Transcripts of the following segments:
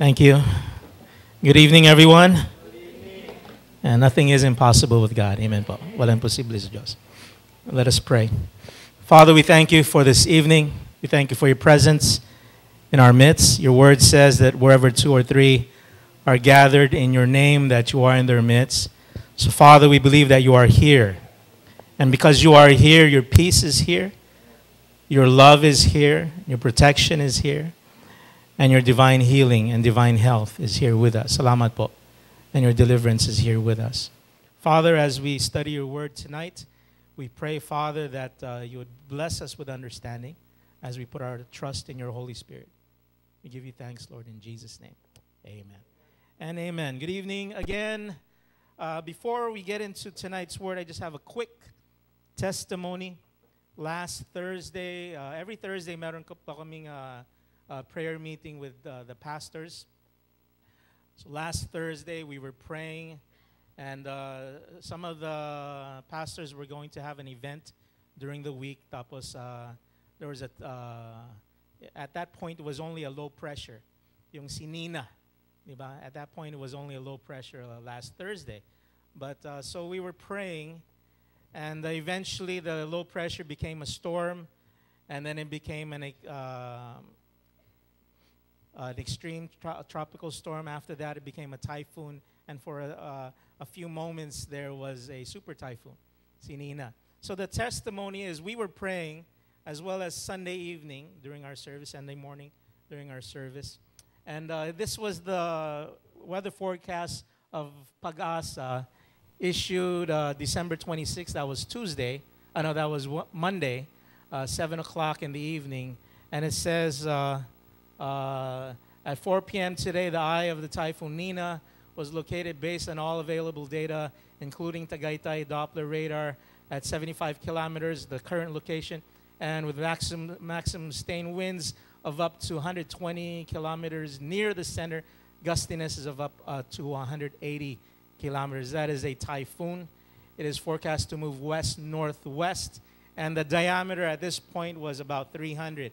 Thank you. Good evening, everyone. And nothing is impossible with God. Amen po. Walang posible sa Diyos. Let us pray. Father, we thank you for this evening. We thank you for your presence in our midst. Your word says that wherever two or three are gathered in your name, that you are in their midst. So, Father, we believe that you are here. And because you are here, your peace is here, your love is here, your protection is here, and your divine healing and divine health is here with us. Salamat po. And your deliverance is here with us. Father, as we study your word tonight, we pray, Father, that uh, you would bless us with understanding as we put our trust in your Holy Spirit. We give you thanks, Lord, in Jesus' name. Amen. And amen. Good evening again. Uh, before we get into tonight's word, I just have a quick testimony. Last Thursday, uh, every Thursday, meron ko pa kaming uh, uh, prayer meeting with uh, the pastors. So last Thursday, we were praying, and uh, some of the pastors were going to have an event during the week. Tapos, uh, there was a, uh, at that point, it was only a low pressure. Yung sinina, diba? At that point, it was only a low pressure uh, last Thursday. But so we were praying, and eventually the low pressure became a storm, and then it became an, an extreme tro- tropical storm. After that, it became a typhoon, and for a, a few moments, there was a super typhoon, Sinina. So the testimony is we were praying as well as Sunday evening during our service, Sunday morning during our service. And uh, this was the weather forecast of Pagasa issued uh, December 26th. That was Tuesday. I know that was Monday, uh, 7 o'clock in the evening. And it says uh, at 4 p.m. today, the eye of the typhoon Nina was located based on all available data, including Tagaytay Doppler radar at 75 kilometers, the current location, and with maximum, maximum sustained winds of up to 120 kilometers near the center. Gustiness is of up uh, to 180 kilometers. That is a typhoon. It is forecast to move west northwest, and the diameter at this point was about 300.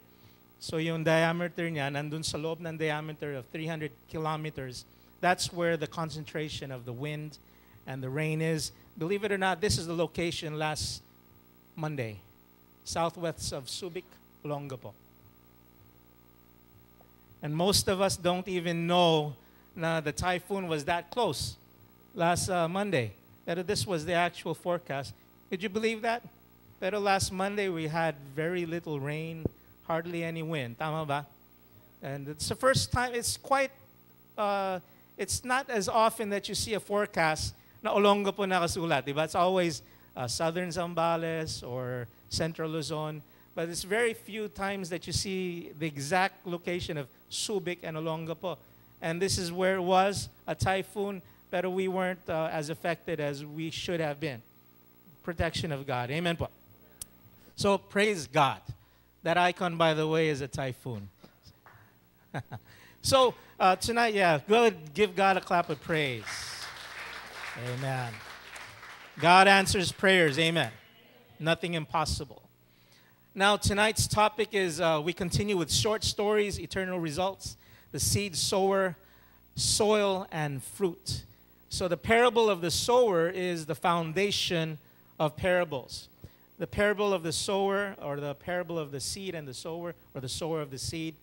So yung diameter niya, nandun sa loob ng diameter of 300 kilometers, that's where the concentration of the wind and the rain is. Believe it or not, this is the location last Monday, southwest of Subic, Olongapo. And most of us don't even know na the typhoon was that close last uh, Monday. That this was the actual forecast. Did you believe that? Pero last Monday we had very little rain, hardly any wind. Tama ba? And it's the first time, it's quite, uh, it's not as often that you see a forecast na Olongapo nakasulat, diba? It's always uh, southern Zambales or central Luzon. But it's very few times that you see the exact location of Subic and Olongapo. And this is where it was, a typhoon, but we weren't uh, as affected as we should have been. Protection of God. Amen po. So praise God. That icon, by the way, is a typhoon. so uh, tonight, yeah, go give God a clap of praise. Amen. God answers prayers. Amen. Nothing impossible. Now, tonight's topic is uh, we continue with short stories, eternal results, the seed sower, soil, and fruit. So, the parable of the sower is the foundation of parables. The parable of the sower, or the parable of the seed and the sower, or the sower of the seed,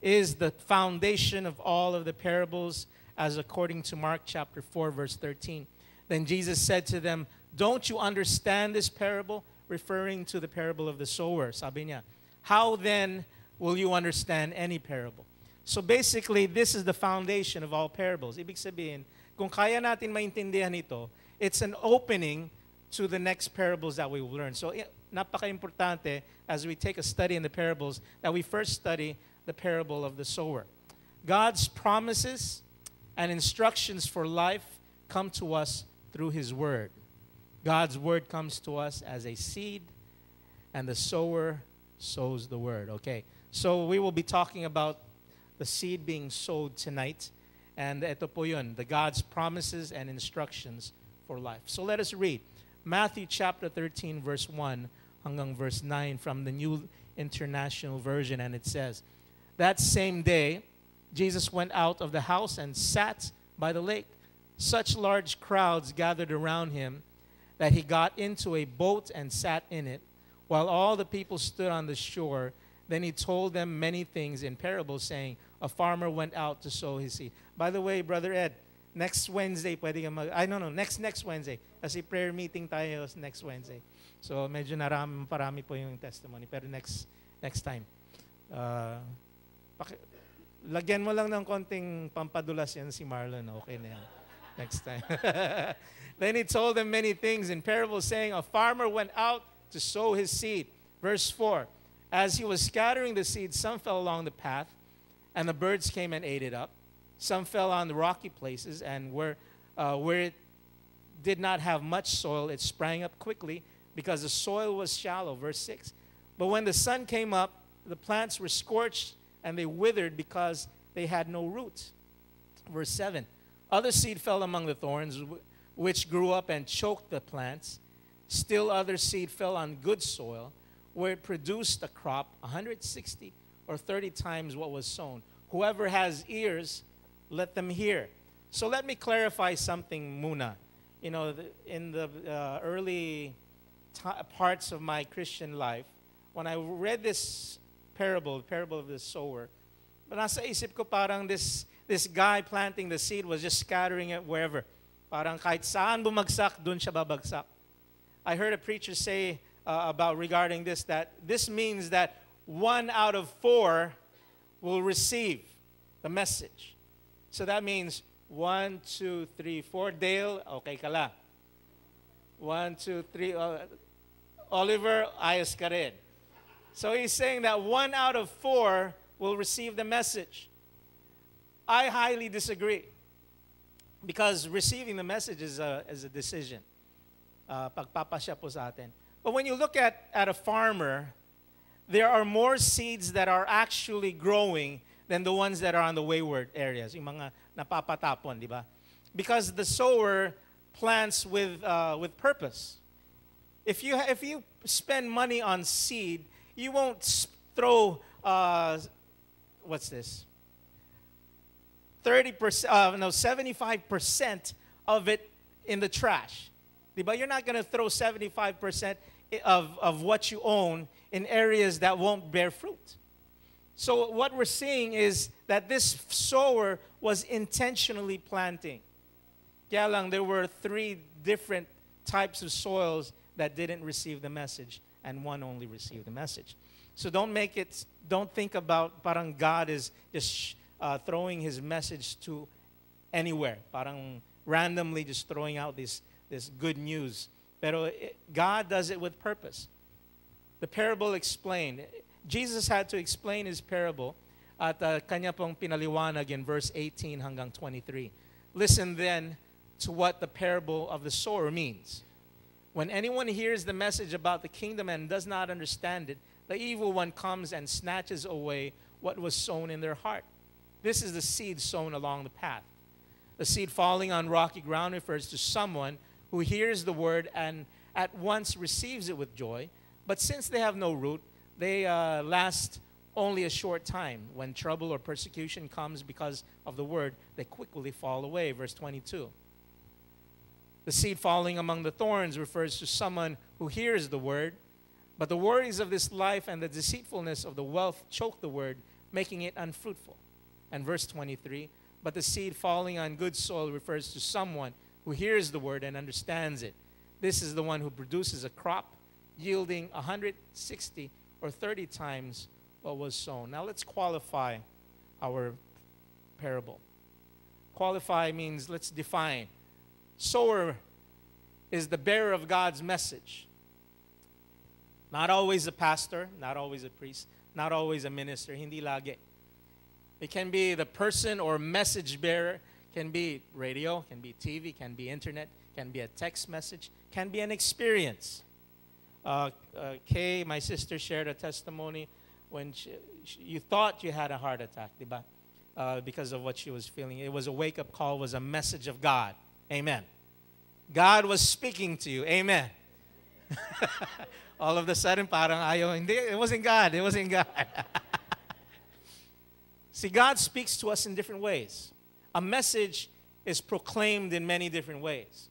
is the foundation of all of the parables, as according to Mark chapter 4, verse 13. Then Jesus said to them, Don't you understand this parable? Referring to the parable of the sower, sabi niya. How then will you understand any parable? So basically, this is the foundation of all parables. Ibig sabihin, kung kaya natin maintindihan ito, it's an opening to the next parables that we will learn. So napaka-importante as we take a study in the parables that we first study the parable of the sower. God's promises and instructions for life come to us through his word. God's word comes to us as a seed, and the sower sows the word. Okay, so we will be talking about the seed being sowed tonight. And ito po yun, the God's promises and instructions for life. So let us read Matthew chapter 13, verse 1 hanggang verse 9 from the New International Version. And it says, That same day, Jesus went out of the house and sat by the lake. Such large crowds gathered around him that he got into a boat and sat in it, while all the people stood on the shore. Then he told them many things in parables, saying, A farmer went out to sow his seed. By the way, Brother Ed, next Wednesday, pwede ka mag... Ay, no, no, next, next Wednesday. Kasi prayer meeting tayo next Wednesday. So, medyo naram, parami po yung testimony. Pero next, next time. Uh, paki, lagyan mo lang ng konting pampadulas yan si Marlon. Okay na yan. Next time. then he told them many things in parables, saying, A farmer went out to sow his seed. Verse 4 As he was scattering the seed, some fell along the path, and the birds came and ate it up. Some fell on the rocky places, and where, uh, where it did not have much soil, it sprang up quickly because the soil was shallow. Verse 6. But when the sun came up, the plants were scorched and they withered because they had no roots. Verse 7. Other seed fell among the thorns, which grew up and choked the plants. Still, other seed fell on good soil, where it produced a crop 160 or 30 times what was sown. Whoever has ears, let them hear. So let me clarify something, Muna. You know, in the uh, early parts of my Christian life, when I read this parable, the parable of the sower, but nasa isip ko parang this, this guy planting the seed was just scattering it wherever. Parang kahit saan bumagsak, dun siya babagsak. I heard a preacher say uh, about regarding this that this means that one out of four will receive the message. So that means one, two, three, four. Dale, okay ka lang. One, two, three. Uh, Oliver, ayos. So he's saying that one out of four will receive the message. I highly disagree. Because receiving the message is a, is a decision. Uh, po sa atin. But when you look at, at a farmer, there are more seeds that are actually growing than the ones that are on the wayward areas, yung mga napapatapon, di ba? Because the sower plants with, uh, with purpose. If you, if you spend money on seed, you won't throw, uh, what's this? 30%, uh, no, 75% of it in the trash. But you're not going to throw 75% of, of what you own in areas that won't bear fruit. So what we're seeing is that this sower was intentionally planting. Kaya lang, there were three different types of soils that didn't receive the message, and one only received the message. So don't make it, don't think about parang God is just uh, throwing his message to anywhere. Parang randomly just throwing out this, this good news. Pero it, God does it with purpose. The parable explained Jesus had to explain his parable at uh, kanya pong pinaliwanag in verse 18 hanggang 23. Listen then to what the parable of the sower means. When anyone hears the message about the kingdom and does not understand it, the evil one comes and snatches away what was sown in their heart. This is the seed sown along the path. The seed falling on rocky ground refers to someone who hears the word and at once receives it with joy, but since they have no root, they uh, last only a short time. When trouble or persecution comes because of the word, they quickly fall away. Verse 22. The seed falling among the thorns refers to someone who hears the word, but the worries of this life and the deceitfulness of the wealth choke the word, making it unfruitful. And verse 23 But the seed falling on good soil refers to someone who hears the word and understands it. This is the one who produces a crop yielding 160 or 30 times what was sown. Now let's qualify our parable. Qualify means let's define. Sower is the bearer of God's message. Not always a pastor, not always a priest, not always a minister, hindi lagi. It can be the person or message bearer, can be radio, can be TV, can be internet, can be a text message, can be an experience. Uh, uh, Kay, my sister, shared a testimony when she, she, you thought you had a heart attack, diba? Uh, because of what she was feeling. It was a wake up call, was a message of God. Amen. God was speaking to you. Amen. All of a sudden, parang ayaw, hindi, it wasn't God. It wasn't God. See, God speaks to us in different ways. A message is proclaimed in many different ways.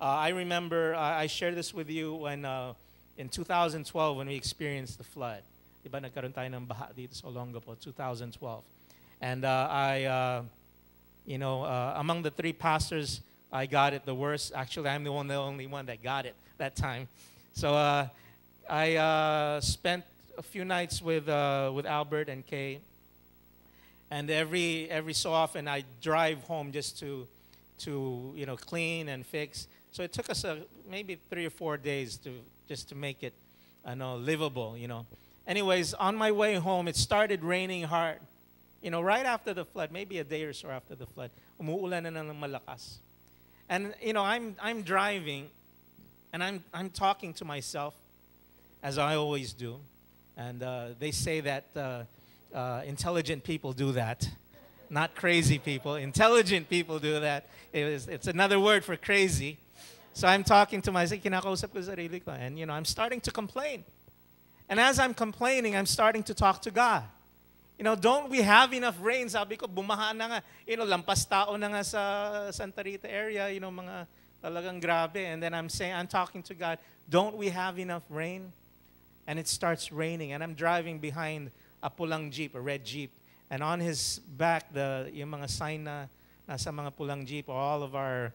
Uh, I remember uh, I shared this with you when uh, in 2012 when we experienced the flood. Diba nagkaroon tayo ng baha dito sa Olongapo, 2012. And uh, I, uh, you know, uh, among the three pastors, I got it the worst. Actually, I'm the one, the only one that got it that time. So uh, I uh, spent a few nights with, uh, with Albert and Kay. And every, every so often, I drive home just to, to you know, clean and fix. So it took us maybe three or four days to, just to make it I know, livable, you know. Anyways, on my way home, it started raining hard. You know, right after the flood, maybe a day or so after the flood, umuulan na ng malakas. And, you know, I'm, I'm driving, and I'm, I'm talking to myself, as I always do. And uh, they say that uh, uh, intelligent people do that, not crazy people. Intelligent people do that. It is, it's another word for crazy. So I'm talking to myself, kinakausap ko sarili ko, and, you know, I'm starting to complain. And as I'm complaining, I'm starting to talk to God. You know, don't we have enough rain? Sabi ko, bumaha na nga. You know, lampas tao na nga sa Santa Rita area. You know, mga talagang grabe. And then I'm saying, I'm talking to God, don't we have enough rain? And it starts raining. And I'm driving behind a pulang jeep, a red jeep. And on his back, the yung mga sign na nasa mga pulang jeep all of our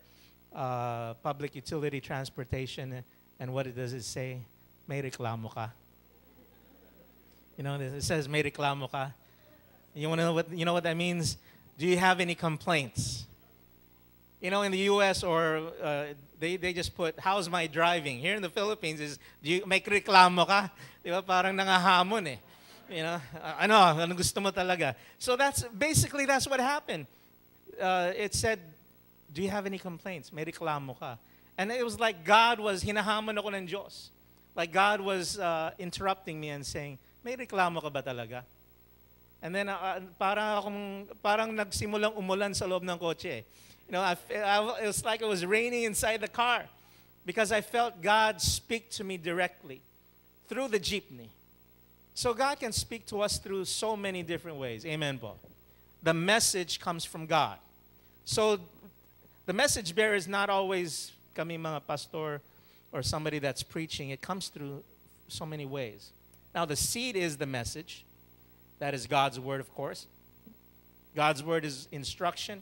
uh, public utility transportation. And what it does it say? May reklamo ka. You know, it says, may reklamo ka. You, wanna know what, you know what that means? Do you have any complaints? You know, in the U.S. or uh, they, they just put, how's my driving? Here in the Philippines is, do you make reklamo ka? Di ba? Parang nangahamon eh. You know, ano, ano gusto mo talaga? So that's, basically that's what happened. Uh, it said, do you have any complaints? May reklamo ka. And it was like God was, hinahamon ako ng Diyos. Like God was uh, interrupting me and saying, may reklamo ka ba talaga? And then, uh, parang, akong, parang nagsimulang umulan sa loob ng kotse. You know, I, I, it was like it was raining inside the car because I felt God speak to me directly through the jeepney. So God can speak to us through so many different ways. Amen, Paul. The message comes from God. So the message bearer is not always kami mga pastor or somebody that's preaching. It comes through so many ways. Now, the seed is the message. That is God's word, of course. God's word is instruction,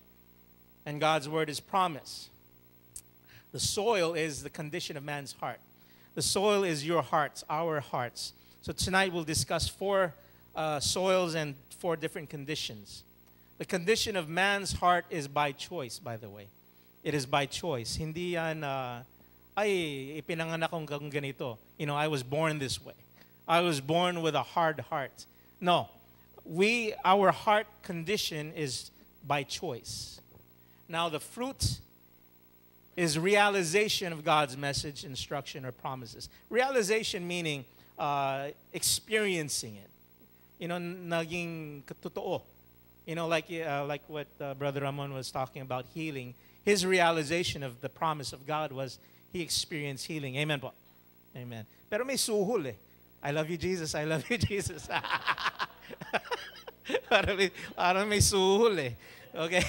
and God's word is promise. The soil is the condition of man's heart. The soil is your hearts, our hearts. So tonight we'll discuss four uh, soils and four different conditions. The condition of man's heart is by choice, by the way. It is by choice. Hindi yan, uh, ay, ipinanganak kong ganito. You know, I was born this way. I was born with a hard heart. No, we, our heart condition is by choice. Now, the fruit is realization of God's message, instruction, or promises. Realization meaning uh, experiencing it. You know, naging totoo. You know, like, uh, like what uh, Brother Ramon was talking about healing. His realization of the promise of God was he experienced healing. Amen po. Amen. Pero may suhul eh. I love you, Jesus. I love you, Jesus. parang, may, parang may suhul eh. Okay?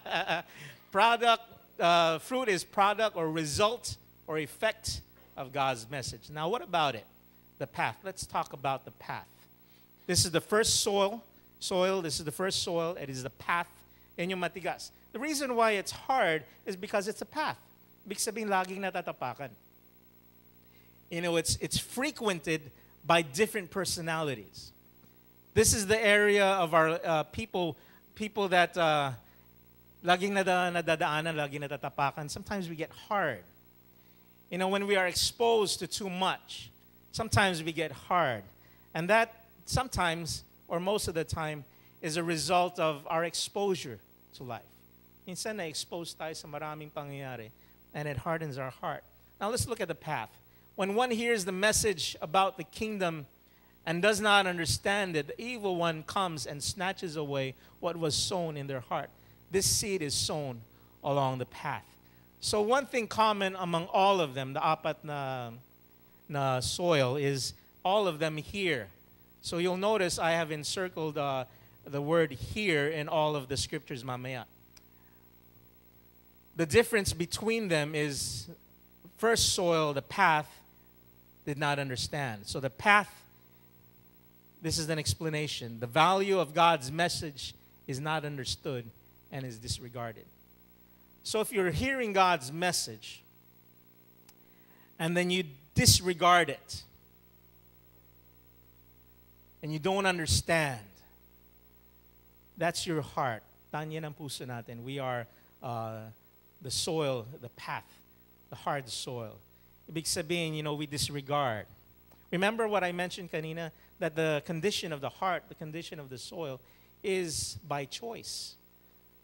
product, uh, fruit is product or result or effect of God's message. Now, what about it? The path. Let's talk about the path. This is the first soil. Soil. This is the first soil. It is the path in yung matigas. The reason why it's hard is because it's a path. Ibig sabihin, laging natatapakan you know, it's, it's frequented by different personalities. This is the area of our uh, people, people that uh, laging nadadaanan, laging natatapakan. Sometimes we get hard. You know, when we are exposed to too much, sometimes we get hard. And that sometimes, or most of the time, is a result of our exposure to life. Minsan na-expose tayo sa maraming pangyayari, and it hardens our heart. Now let's look at the path when one hears the message about the kingdom and does not understand it, the evil one comes and snatches away what was sown in their heart. This seed is sown along the path. So one thing common among all of them, the apat na, na soil, is all of them here. So you'll notice I have encircled uh, the word here in all of the scriptures mamaya. The difference between them is first soil, the path, did not understand. So the path, this is an explanation. The value of God's message is not understood and is disregarded. So if you're hearing God's message and then you disregard it and you don't understand, that's your heart. Tanya ng puso natin. We are uh, the soil, the path, the hard soil. Ibig sabihin, you know, we disregard. Remember what I mentioned kanina? That the condition of the heart, the condition of the soil, is by choice.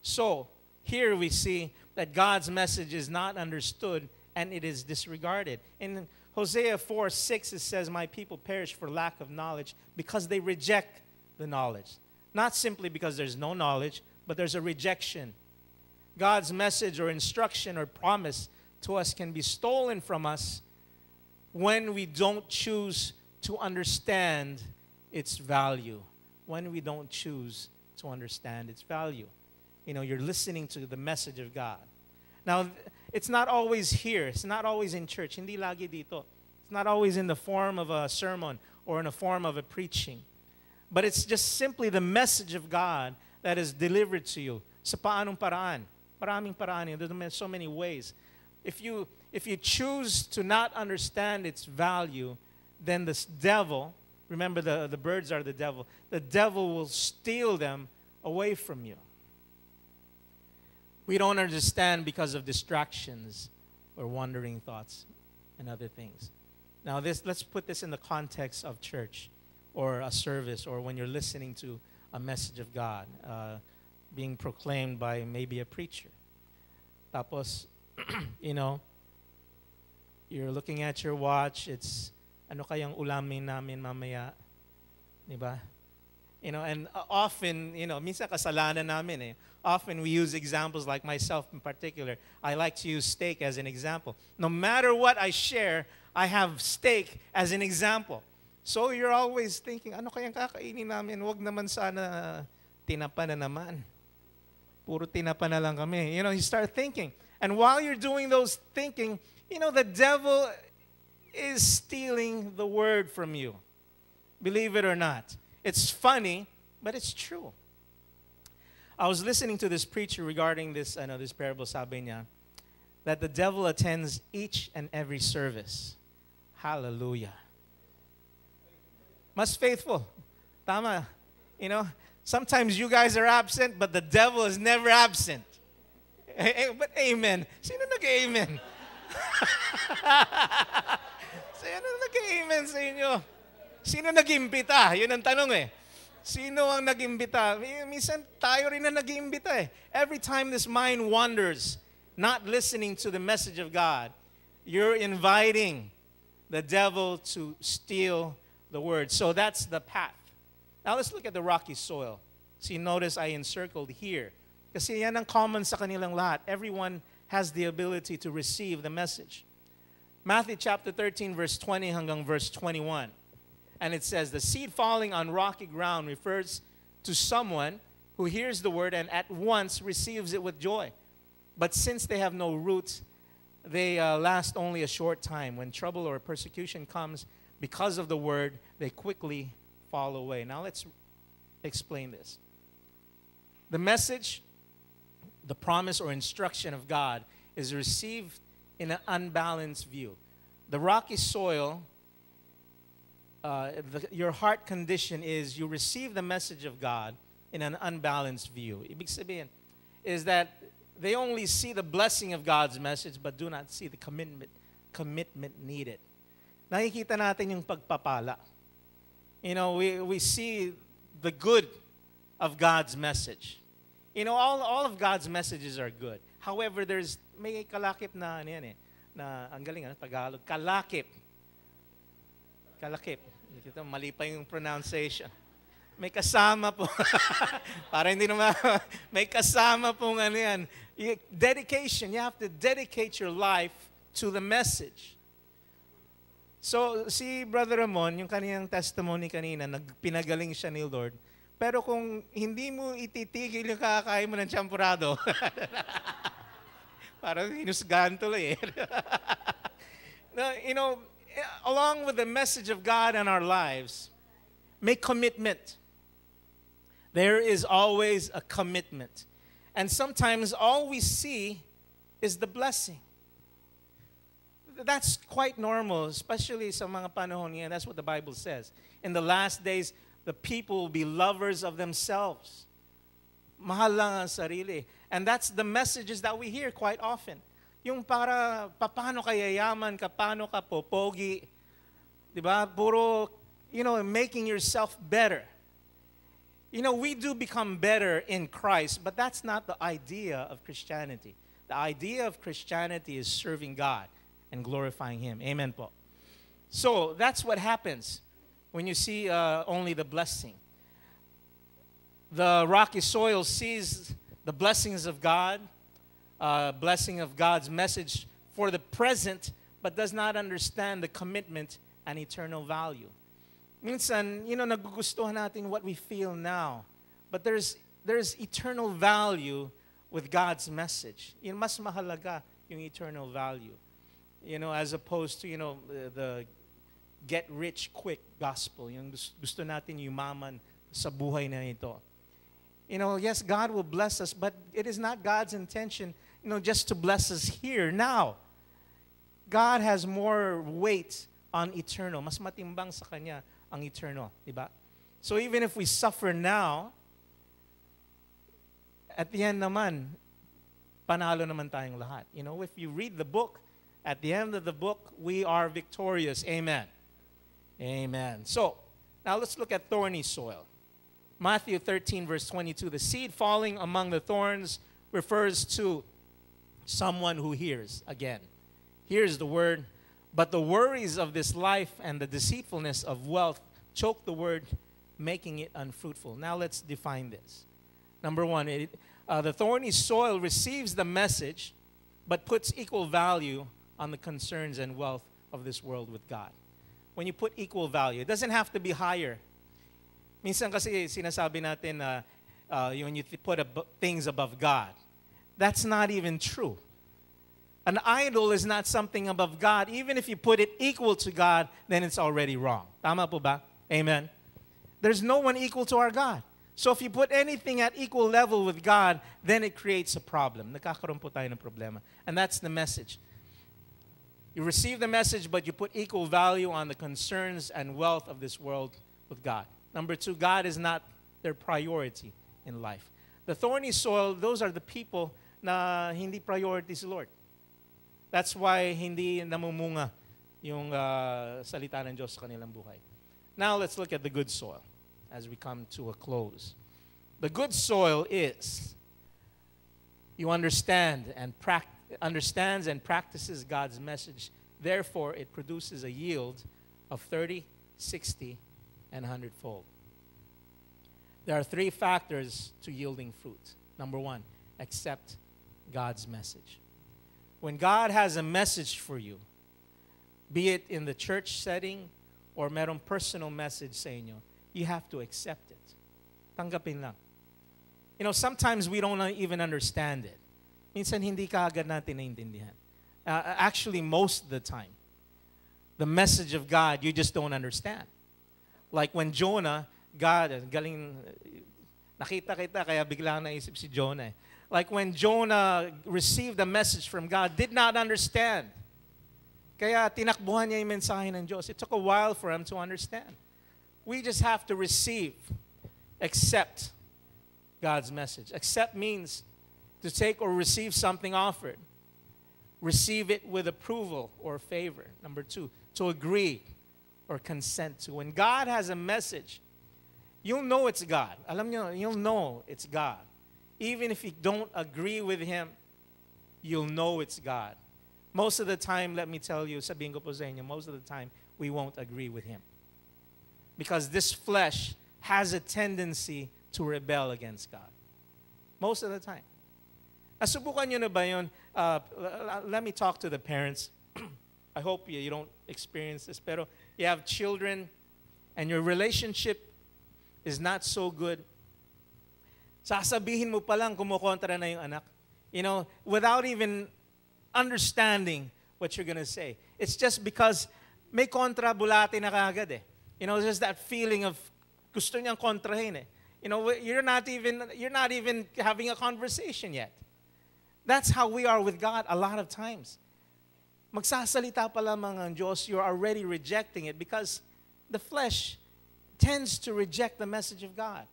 So, here we see that God's message is not understood and it is disregarded. In Hosea 4 6, it says, My people perish for lack of knowledge because they reject the knowledge. Not simply because there's no knowledge, but there's a rejection. God's message or instruction or promise to us can be stolen from us when we don't choose to understand its value. When we don't choose to understand its value. You know, you're listening to the message of God. Now, it's not always here. It's not always in church. Hindi lagi dito. It's not always in the form of a sermon or in the form of a preaching. But it's just simply the message of God that is delivered to you. Sa paanong paraan? Maraming paraan. There's so many ways. If you, if you choose to not understand its value, then this devil, remember the, the birds are the devil, the devil will steal them away from you. We don't understand because of distractions or wandering thoughts and other things. Now, this, let's put this in the context of church or a service or when you're listening to a message of God uh, being proclaimed by maybe a preacher. Tapos, you know, you're looking at your watch, it's ano kayang ulamin namin mamaya? Di ba? You know, and uh, often, you know, minsan kasalanan namin eh. Often we use examples like myself in particular. I like to use steak as an example. No matter what I share, I have steak as an example. So you're always thinking, ano kayang kakainin namin? Wag naman sana tinapa na naman. Puro tinapa na lang kami. You know, you start thinking. And while you're doing those thinking, you know, the devil is stealing the word from you. Believe it or not. It's funny, but it's true. I was listening to this preacher regarding this, I know this parable, sabi niya, that the devil attends each and every service. Hallelujah. Mas faithful. Tama. You know, sometimes you guys are absent, but the devil is never absent. But amen. Sino nag-amen? Sino nag-amen sa inyo? Sino nag-imbita? Yun ang tanong eh. Sino ang nag-imbita? Minsan tayo rin na nag-imbita eh. Every time this mind wanders, not listening to the message of God, you're inviting the devil to steal the word. So that's the path. Now let's look at the rocky soil. See, notice I encircled here. Kasi yan ang common sa kanilang lahat. Everyone has the ability to receive the message. Matthew chapter 13, verse 20 hanggang verse 21. And it says, The seed falling on rocky ground refers to someone who hears the word and at once receives it with joy. But since they have no roots, they uh, last only a short time. When trouble or persecution comes because of the word, they quickly fall away. Now let's explain this. The message, the promise or instruction of God is received in an unbalanced view. The rocky soil uh, the, your heart condition is you receive the message of God in an unbalanced view. Ibig is that they only see the blessing of God's message but do not see the commitment commitment needed. Nakikita natin yung pagpapala. You know, we, we see the good of God's message. You know, all, all of God's messages are good. However, there's may kalakip na ano yan eh, na ang galing ano, Tagalog, kalakip. Kalakip. Kita, mali pa yung pronunciation. May kasama po. Para hindi naman, may kasama pong ano yan. Dedication. You have to dedicate your life to the message. So, si Brother Ramon, yung kaniyang testimony kanina, nagpinagaling siya ni Lord. Pero kung hindi mo ititigil yung kakakain mo ng champurado, parang hinusgahan tuloy eh. no, you know, along with the message of God in our lives, make commitment. There is always a commitment. And sometimes all we see is the blessing. That's quite normal, especially sa mga panahon yan. That's what the Bible says. In the last days, the people will be lovers of themselves. Mahal lang ang sarili. And that's the messages that we hear quite often. Yung para, paano ka yayaman ka, paano ka popogi. Di ba? Puro, you know, making yourself better. You know, we do become better in Christ, but that's not the idea of Christianity. The idea of Christianity is serving God and glorifying Him. Amen, po. So that's what happens when you see uh, only the blessing. The rocky soil sees the blessings of God, uh, blessing of God's message for the present, but does not understand the commitment and eternal value. minsan, you know, nagugustuhan natin what we feel now. But there's, there's eternal value with God's message. Yun, mas mahalaga yung eternal value. You know, as opposed to, you know, the, get rich quick gospel. Yung gusto natin yumaman sa buhay na ito. You know, yes, God will bless us, but it is not God's intention, you know, just to bless us here, now. God has more weight on eternal. Mas matimbang sa Kanya ang eternal, di ba? So even if we suffer now, at the end naman, panalo naman tayong lahat. You know, if you read the book, at the end of the book, we are victorious. Amen. Amen. So, now let's look at thorny soil. Matthew 13, verse 22. The seed falling among the thorns refers to someone who hears. Again, here's the word but the worries of this life and the deceitfulness of wealth choke the word, making it unfruitful. Now let's define this. Number one, it, uh, the thorny soil receives the message, but puts equal value on the concerns and wealth of this world with God. When you put equal value, it doesn't have to be higher. Minsan kasi sinasabi natin na uh, when you put ab- things above God. That's not even true. An idol is not something above God. Even if you put it equal to God, then it's already wrong. Tama po ba? Amen. There's no one equal to our God. So if you put anything at equal level with God, then it creates a problem. Nakakaroon po tayo ng problema. And that's the message. You receive the message, but you put equal value on the concerns and wealth of this world with God. Number two, God is not their priority in life. The thorny soil, those are the people na hindi priority si Lord. That's why hindi namumunga yung uh, salita ng Diyos sa kanilang buhay. Now let's look at the good soil as we come to a close. The good soil is you understand and understands and practices God's message. Therefore, it produces a yield of 30, 60, and 100 fold. There are three factors to yielding fruit. Number one, accept God's message. When God has a message for you, be it in the church setting or merong personal message sa inyo, you have to accept it. Tanggapin lang. You know, sometimes we don't even understand it. Minsan hindi ka agad natin naiintindihan. Uh, actually, most of the time, the message of God, you just don't understand. Like when Jonah, God, galing, nakita kita, kaya bigla naisip si Jonah. Eh like when Jonah received a message from God, did not understand. Kaya tinakbuhan niya yung mensahe ng Diyos. It took a while for him to understand. We just have to receive, accept God's message. Accept means to take or receive something offered. Receive it with approval or favor. Number two, to agree or consent to. When God has a message, you'll know it's God. You'll know it's God even if you don't agree with Him, you'll know it's God. Most of the time, let me tell you, sabihin most of the time, we won't agree with Him. Because this flesh has a tendency to rebel against God. Most of the time. Asubukan nyo na ba yun? Uh, let me talk to the parents. I hope you, you don't experience this, pero you have children and your relationship is not so good Sasabihin mo pa kumukontra na yung anak. You know, without even understanding what you're gonna say. It's just because may kontra bulate na kagad eh. You know, there's that feeling of gusto niyang kontrahin eh. You know, you're not even you're not even having a conversation yet. That's how we are with God a lot of times. Magsasalita pa lamang ang Diyos, you're already rejecting it because the flesh tends to reject the message of God.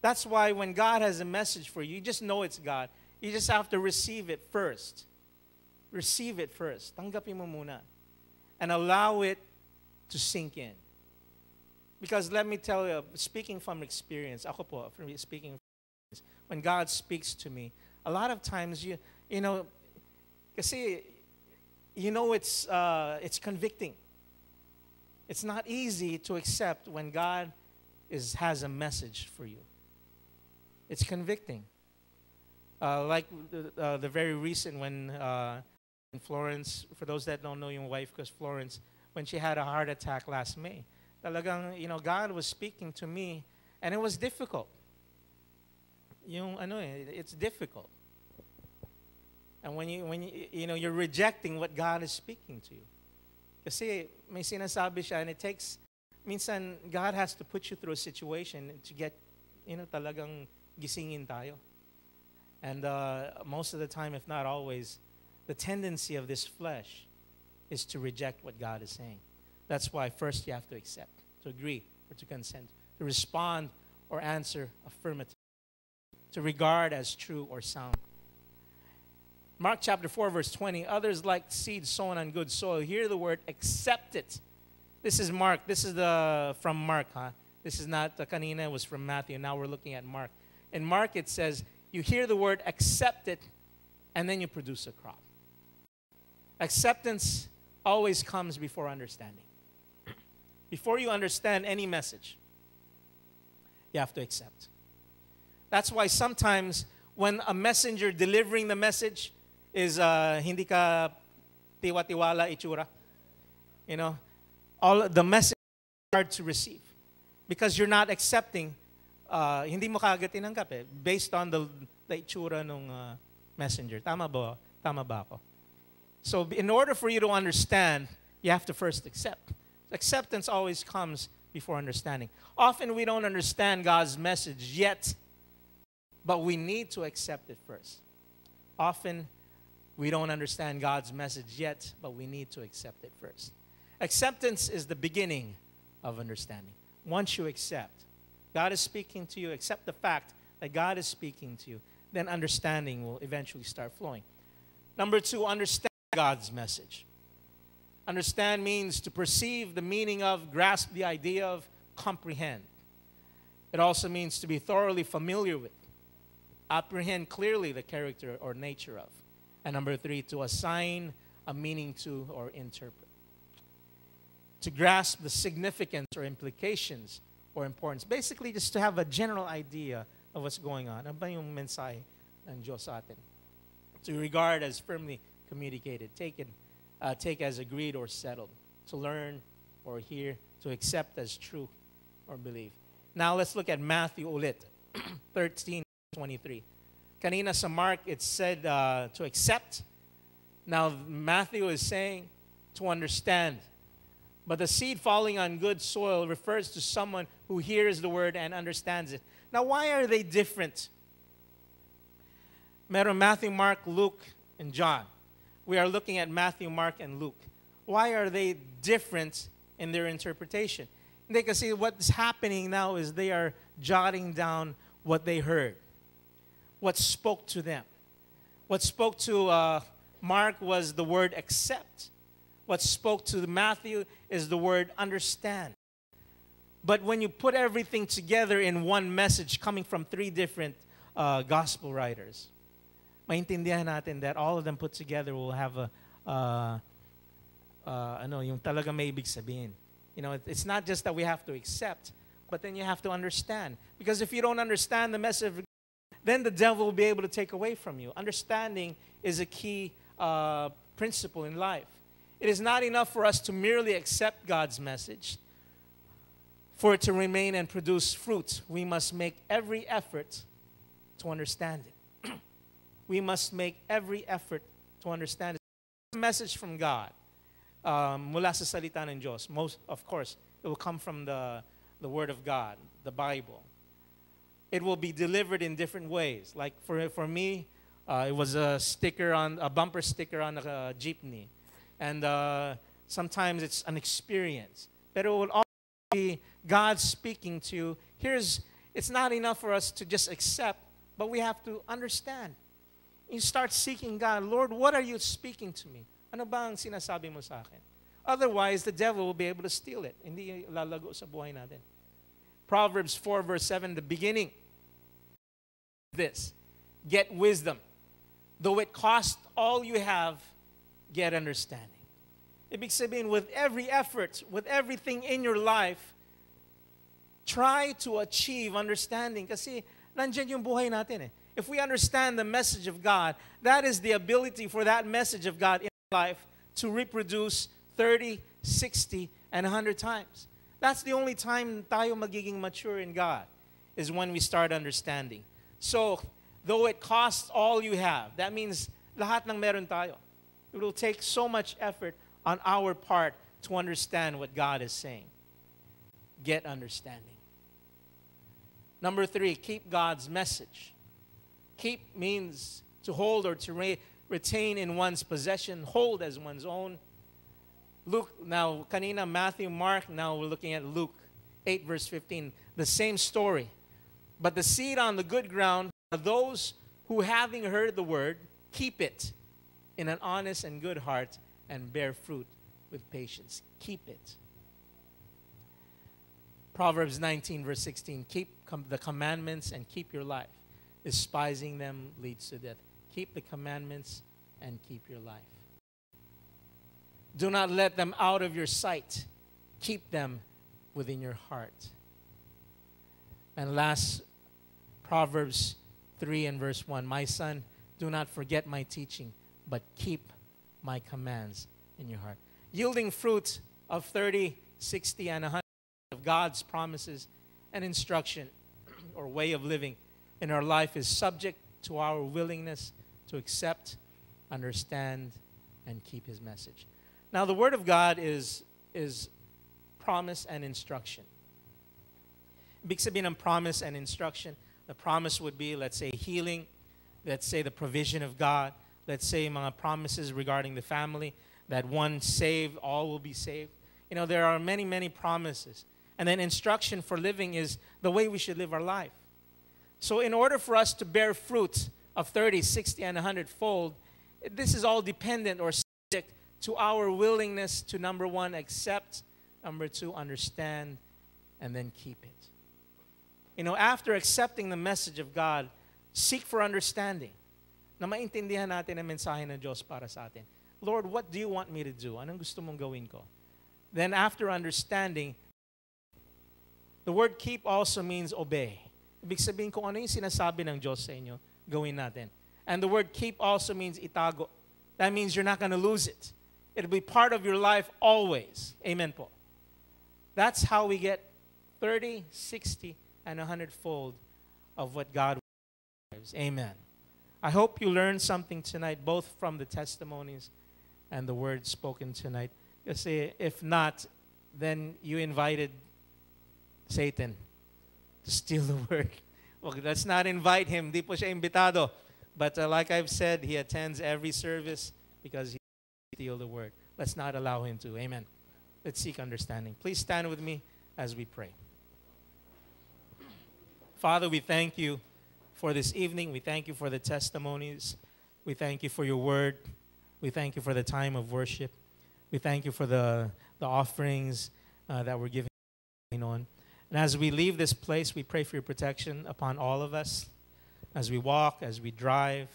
That's why when God has a message for you, you just know it's God. You just have to receive it first. Receive it first. Tanggapin mo muna. And allow it to sink in. Because let me tell you, speaking from experience, ako po, from speaking when God speaks to me, a lot of times you you know, kasi you know it's uh, it's convicting. It's not easy to accept when God is has a message for you. It's convicting. Uh, like the, uh, the very recent when uh, in Florence, for those that don't know your wife, because Florence, when she had a heart attack last May, you know, God was speaking to me, and it was difficult. Yung, ano eh, it's difficult. And when you, when you, you know, you're rejecting what God is speaking to you. Kasi may sinasabi siya, and it takes, minsan, God has to put you through a situation to get, you know, talagang gisingin tayo. And uh, most of the time, if not always, the tendency of this flesh is to reject what God is saying. That's why first you have to accept, to agree, or to consent, to respond or answer affirmative, to regard as true or sound. Mark chapter 4, verse 20. Others like seed sown on good soil. Hear the word, accept it. This is Mark. This is the from Mark, huh? This is not the kanina, it was from Matthew. Now we're looking at Mark. In Mark, it says, you hear the word, accept it, and then you produce a crop. Acceptance always comes before understanding. Before you understand any message, you have to accept. That's why sometimes when a messenger delivering the message is uh, hindi ka tiwa-tiwala. You know, all the message hard to receive because you're not accepting uh, hindi mo kagad tinanggap eh, based on the, the itsura ng uh, messenger. Tama ba? Tama ba ako? So in order for you to understand, you have to first accept. Acceptance always comes before understanding. Often we don't understand God's message yet, but we need to accept it first. Often we don't understand God's message yet, but we need to accept it first. Acceptance is the beginning of understanding. Once you accept, God is speaking to you, accept the fact that God is speaking to you, then understanding will eventually start flowing. Number two, understand God's message. Understand means to perceive the meaning of, grasp the idea of, comprehend. It also means to be thoroughly familiar with, apprehend clearly the character or nature of. And number three, to assign a meaning to or interpret. To grasp the significance or implications or importance. Basically, just to have a general idea of what's going on. Yung mensahe? To regard as firmly communicated, taken, uh, take as agreed or settled, to learn or hear, to accept as true or believe. Now let's look at Matthew ulit, 13, 23. Kanina sa Mark, it said uh, to accept. Now Matthew is saying to understand. But the seed falling on good soil refers to someone who hears the word and understands it. Now, why are they different? Meron Matthew, Mark, Luke, and John. We are looking at Matthew, Mark, and Luke. Why are they different in their interpretation? They can see what's happening now is they are jotting down what they heard, what spoke to them. What spoke to uh, Mark was the word accept. What spoke to Matthew is the word understand. But when you put everything together in one message coming from three different uh, gospel writers, maintindihan natin that all of them put together will have a, uh, uh, ano, yung talaga may ibig sabihin. You know, it's not just that we have to accept, but then you have to understand. Because if you don't understand the message, then the devil will be able to take away from you. Understanding is a key uh, principle in life. It is not enough for us to merely accept God's message. For it to remain and produce fruit, we must make every effort to understand it. we must make every effort to understand it. Message from God um, mula sa salita ng. Most, of course, it will come from the, the Word of God, the Bible. It will be delivered in different ways. Like for, for me, uh, it was a sticker on a bumper sticker on a jeepney, and uh, sometimes it's an experience. But it will also be God speaking to you. Here's it's not enough for us to just accept, but we have to understand. You start seeking God, Lord, what are you speaking to me? Ano ba ang sinasabi mo sa akin? Otherwise, the devil will be able to steal it. Hindi lalago sa buhay natin. Proverbs 4 verse 7, the beginning. This, get wisdom. Though it cost all you have, get understanding. Ibig sabihin, with every effort, with everything in your life, try to achieve understanding. Kasi nandyan yung buhay natin eh. If we understand the message of God, that is the ability for that message of God in life to reproduce 30, 60, and 100 times. That's the only time tayo magiging mature in God, is when we start understanding. So, though it costs all you have, that means lahat ng meron tayo. It will take so much effort on our part to understand what God is saying. Get understanding. Number three, keep God's message. Keep means to hold or to re- retain in one's possession, hold as one's own. Luke, now, kanina, Matthew, Mark, now we're looking at Luke 8, verse 15. The same story. But the seed on the good ground are those who, having heard the word, keep it in an honest and good heart and bear fruit with patience. Keep it. Proverbs 19, verse 16 Keep com- the commandments and keep your life. Despising them leads to death. Keep the commandments and keep your life. Do not let them out of your sight. Keep them within your heart. And last, Proverbs 3 and verse 1 My son, do not forget my teaching, but keep my commands in your heart. Yielding fruit of 30, 60, and 100 of God's promises and instruction or way of living in our life is subject to our willingness to accept, understand, and keep His message. Now, the Word of God is, is promise and instruction. Ibig sabihin promise and instruction, the promise would be, let's say, healing, let's say, the provision of God, let's say, mga promises regarding the family, that one saved, all will be saved. You know, there are many, many promises. And then instruction for living is the way we should live our life. So, in order for us to bear fruit of 30, 60, and 100 fold, this is all dependent or subject to our willingness to number one, accept, number two, understand, and then keep it. You know, after accepting the message of God, seek for understanding. Na maintindihan natin ang mensahe ng Diyos para sa atin. Lord, what do you want me to do? Anong gusto mong gawin ko? Then after understanding, the word keep also means obey. Ibig sabihin kung ano yung sinasabi ng Diyos sa inyo, gawin natin. And the word keep also means itago. That means you're not going to lose it. It'll be part of your life always. Amen po. That's how we get 30, 60, and a hundredfold of what God gives. Amen. I hope you learned something tonight, both from the testimonies and the words spoken tonight. You say, if not, then you invited Satan to steal the word. Well, let's not invite him. Di po siya. But uh, like I've said, he attends every service because he steal the word. Let's not allow him to. Amen. Let's seek understanding. Please stand with me as we pray. Father, we thank you for this evening. We thank you for the testimonies. We thank you for your word. We thank you for the time of worship. We thank you for the, the offerings uh, that we're giving on. And as we leave this place, we pray for your protection upon all of us as we walk, as we drive.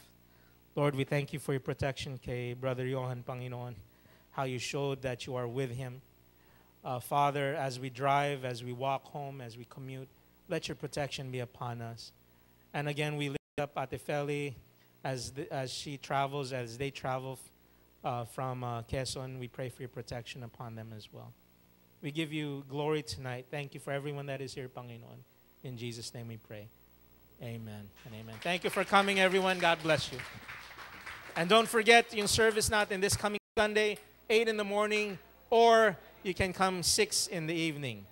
Lord, we thank you for your protection, kay Brother Johan Panginoon, how you showed that you are with him. Uh, Father, as we drive, as we walk home, as we commute, let your protection be upon us. And again, we lift up Atefeli as, the, as she travels, as they travel uh, from uh, Quezon. We pray for your protection upon them as well. We give you glory tonight. Thank you for everyone that is here, Panginoon. In Jesus' name we pray. Amen and amen. Thank you for coming, everyone. God bless you. And don't forget, yung service not in this coming Sunday, 8 in the morning, or you can come 6 in the evening.